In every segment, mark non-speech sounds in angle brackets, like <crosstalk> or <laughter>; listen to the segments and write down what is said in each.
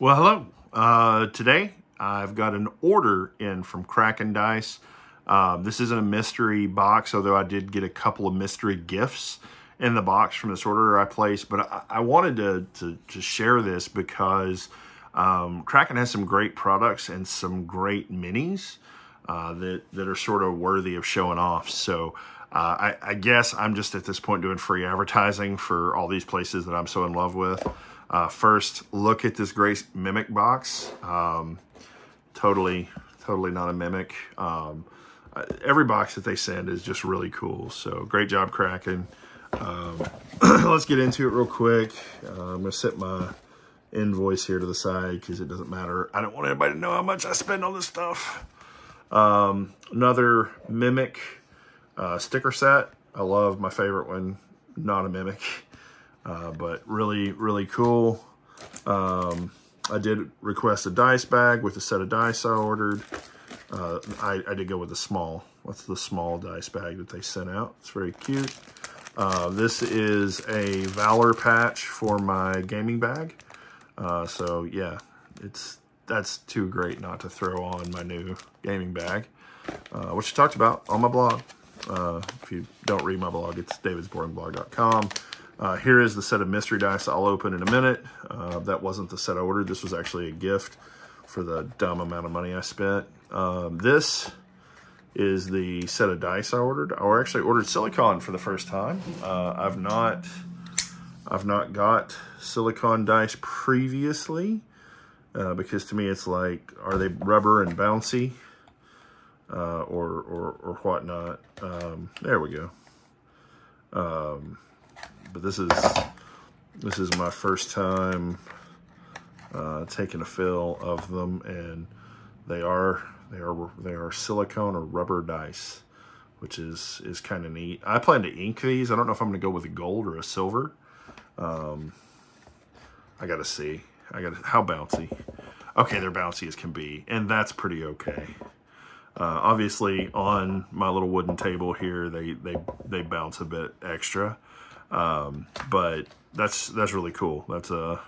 Well, hello. Uh, today I've got an order in from Kraken Dice. Um, this isn't a mystery box, although I did get a couple of mystery gifts in the box from this order I placed. But I, I wanted to, to, to, share this because um, Kraken has some great products and some great minis uh, that, that are sort of worthy of showing off. So uh, I, I, guess I'm just at this point doing free advertising for all these places that I'm so in love with. Uh, first, look at this great Mimic box. Um, totally, totally not a Mimic. Um, uh, every box that they send is just really cool. So great job, Kraken. Um, <clears throat> let's get into it real quick. Uh, I'm going to set my invoice here to the side because it doesn't matter. I don't want anybody to know how much I spend on this stuff. Um, another Mimic uh, sticker set. I love my favorite one, not a Mimic, uh, but really, really cool. Um, I did request a dice bag with a set of dice I ordered. Uh, I, I, did go with a small. What's the small dice bag that they sent out? It's very cute. Uh, this is a Valor patch for my gaming bag. Uh, so yeah, it's that's too great not to throw on my new gaming bag, uh, which I talked about on my blog. Uh, if you don't read my blog, it's davidsboringblog.com. Uh, here is the set of mystery dice I'll open in a minute. Uh, that wasn't the set I ordered. This was actually a gift for the dumb amount of money I spent. Um, this is the set of dice I ordered. I actually ordered silicon for the first time. Uh, I've not, I've not got silicon dice previously uh, because to me it's like, are they rubber and bouncy uh, or, or, or whatnot? Um, there we go. Um, but this is, this is my first time uh, taking a fill of them and they are they are they are silicone or rubber dice, which is is kind of neat. I plan to ink these. I don't know if I'm going to go with a gold or a silver. Um, I got to see. I got how bouncy. Okay, they're bouncy as can be, and that's pretty okay. Uh, obviously, on my little wooden table here, they they they bounce a bit extra, um, but that's that's really cool. That's a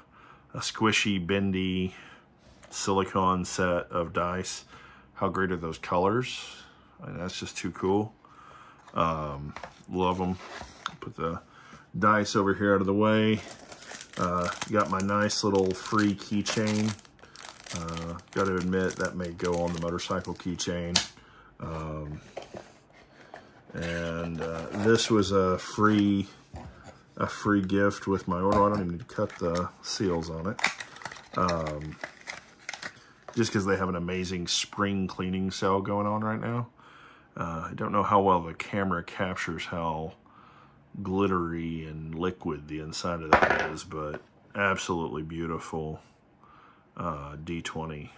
a squishy, bendy silicone set of dice. How great are those colors? That's just too cool. Um, love them. Put the dice over here out of the way. Uh, got my nice little free keychain. Uh, got to admit, that may go on the motorcycle keychain. Um, and uh, this was a free a free gift with my order. I don't even need to cut the seals on it. Um, just because they have an amazing spring cleaning sale going on right now. Uh, I don't know how well the camera captures how glittery and liquid the inside of that is, but absolutely beautiful uh, D20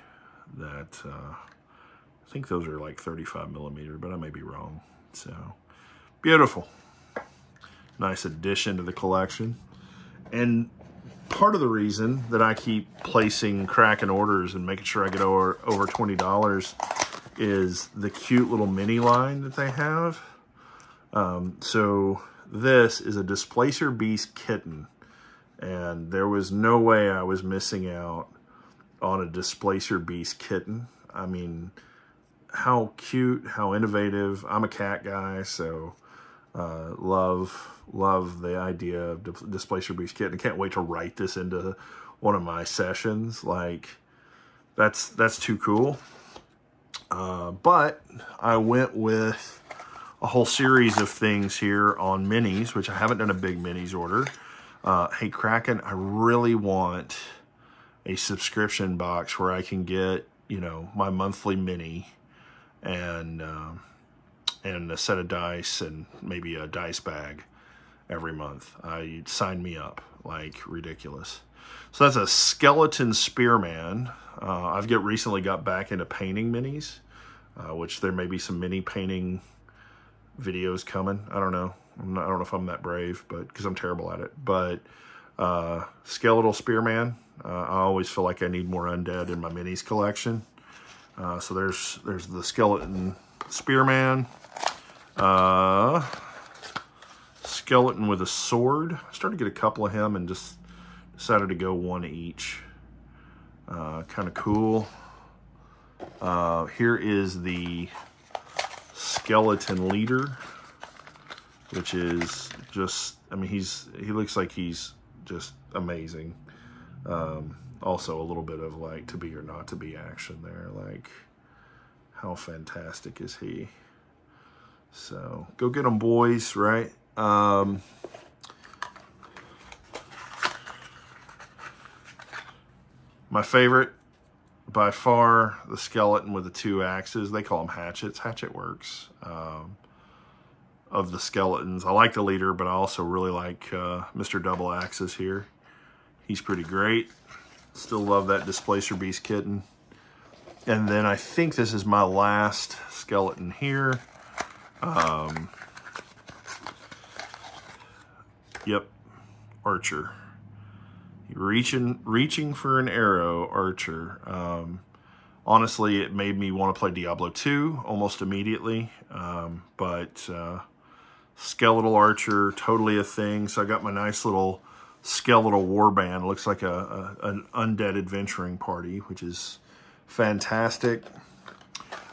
that uh, I think those are like 35 millimeter, but I may be wrong. So beautiful. Nice addition to the collection. And part of the reason that I keep placing Kraken orders and making sure I get over, over $20 is the cute little mini line that they have. Um, so this is a Displacer Beast kitten. And there was no way I was missing out on a Displacer Beast kitten. I mean, how cute, how innovative. I'm a cat guy, so uh, love love the idea of Displacer Beast Kitten. Can't wait to write this into one of my sessions. Like, that's that's too cool. Uh, but I went with a whole series of things here on minis, which I haven't done a big minis order. Uh, hey, Kraken, I really want a subscription box where I can get, you know, my monthly mini and... Uh, and a set of dice and maybe a dice bag every month. Uh, sign me up, like ridiculous. So that's a skeleton spearman. Uh, I've get recently got back into painting minis, uh, which there may be some mini painting videos coming. I don't know. Not, i don't know if I'm that brave, but because I'm terrible at it. But uh, skeletal spearman. Uh, I always feel like I need more undead in my minis collection. Uh, so there's there's the skeleton spearman. Uh, skeleton with a sword. I started to get a couple of him and just decided to go one each. Uh, kind of cool. Uh, here is the skeleton leader, which is just, I mean, he's, he looks like he's just amazing. Um, also a little bit of like to be or not to be action there. Like, how fantastic is he? So go get them, boys, right? Um, my favorite by far the skeleton with the two axes. They call them hatchets. Hatchet works. Um, of the skeletons. I like the leader, but I also really like uh, Mr. Double Axes here. He's pretty great. Still love that Displacer Beast kitten. And then I think this is my last skeleton here. Um, yep, Archer. Reaching, reaching for an arrow, Archer. Um, honestly, it made me want to play Diablo 2 almost immediately. Um, but uh, skeletal archer, totally a thing. So I got my nice little skeletal warband. Looks like a, a, an undead adventuring party, which is fantastic.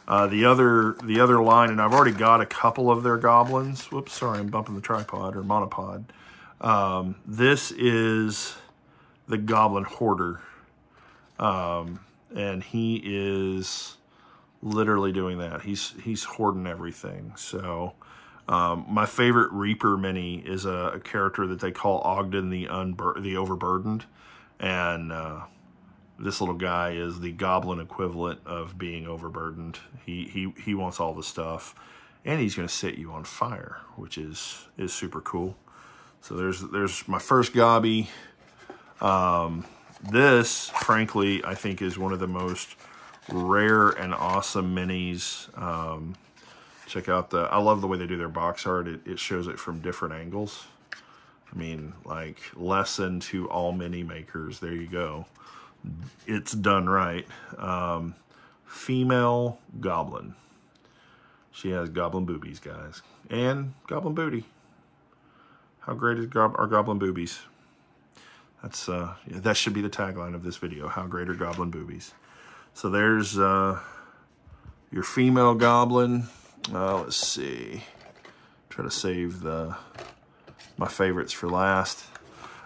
Uh, the other the other line, and I've already got a couple of their goblins. Whoops, sorry, I'm bumping the tripod or monopod. Um, this is the Goblin Hoarder. Um, and he is literally doing that. He's he's hoarding everything. So um, my favorite Reaper mini is a, a, character that they call Ogden the Unbur the Overburdened, and uh, this little guy is the Goblin equivalent of being overburdened. He he he wants all the stuff, and he's going to set you on fire, which is is super cool. So there's there's my first Gobby. Um, this, frankly, I think is one of the most rare and awesome minis. Um, check out the, I love the way they do their box art. It, it shows it from different angles. I mean, like, lesson to all mini makers. There you go. It's done right. Um, female goblin. She has goblin boobies, guys. And goblin booty. How great our goblin boobies? That's uh, That should be the tagline of this video. How great are goblin boobies? So there's uh, your female goblin. Uh, let's see. Try to save the my favorites for last.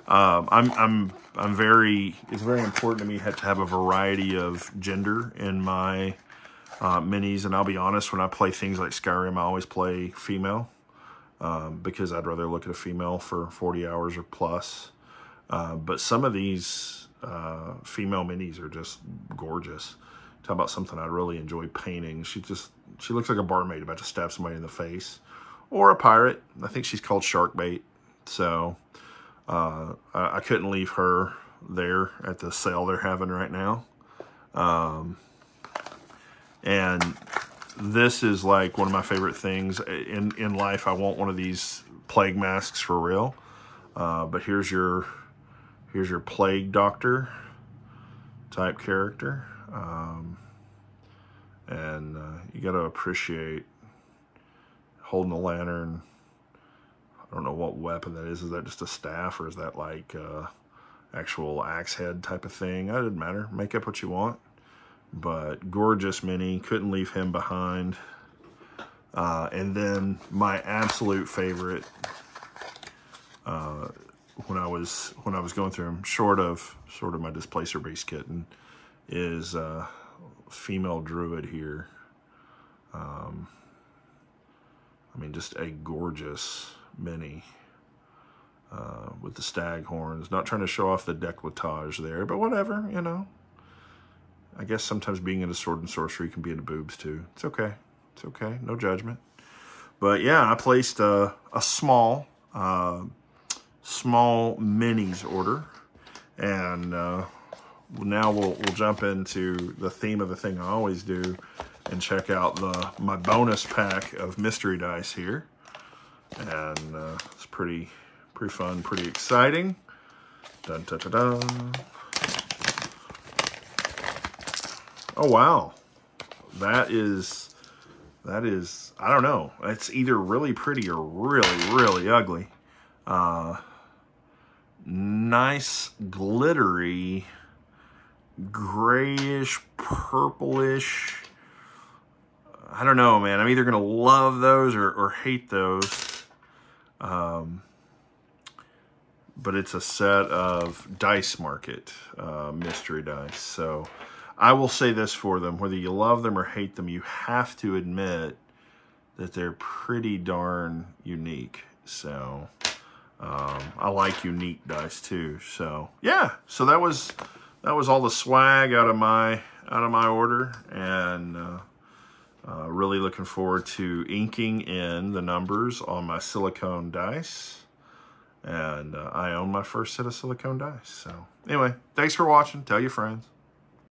Um, I'm I'm I'm very. It's very important to me to have a variety of gender in my uh, minis, and I'll be honest. When I play things like Skyrim, I always play female um, because I'd rather look at a female for 40 hours or plus. Uh, but some of these uh, female minis are just gorgeous. Talk about something I really enjoy painting. She just, she looks like a barmaid about to stab somebody in the face. Or a pirate. I think she's called Sharkbait. So uh, I, I, couldn't leave her there at the sale they're having right now. Um, and this is like one of my favorite things in, in life. I want one of these plague masks for real. Uh, but here's your Here's your plague doctor type character. Um, and uh, you got to appreciate holding a lantern. I don't know what weapon that is. Is that just a staff or is that like uh, actual axe head type of thing? That doesn't matter. Make up what you want. But gorgeous mini. Couldn't leave him behind. Uh, and then my absolute favorite uh, when I was when I was going through them, short of sort of my displacer beast kitten, is uh, female druid here. Um, I mean, just a gorgeous mini uh, with the stag horns. Not trying to show off the decolletage there, but whatever, you know. I guess sometimes being into sword and sorcery can be into boobs too. It's okay. It's okay. No judgment. But yeah, I placed a, a small uh, small minis order. And uh, now we'll, we'll jump into the theme of the thing I always do and check out the my bonus pack of mystery dice here. And uh, it's pretty pretty fun, pretty exciting. Dun, dun, dun, dun. Oh, wow. That is, that is, I don't know. It's either really pretty or really, really ugly. Uh, nice glittery grayish, purplish. I don't know, man. I'm either going to love those or, or hate those. Um, but it's a set of Dice Market uh, mystery dice. So I will say this for them. Whether you love them or hate them, you have to admit that they're pretty darn unique. So um, I like unique dice too. So yeah, so that was that was all the swag out of my out of my order, and uh, uh, really looking forward to inking in the numbers on my silicone dice. And uh, I own my first set of silicone dice. So anyway, thanks for watching. Tell your friends.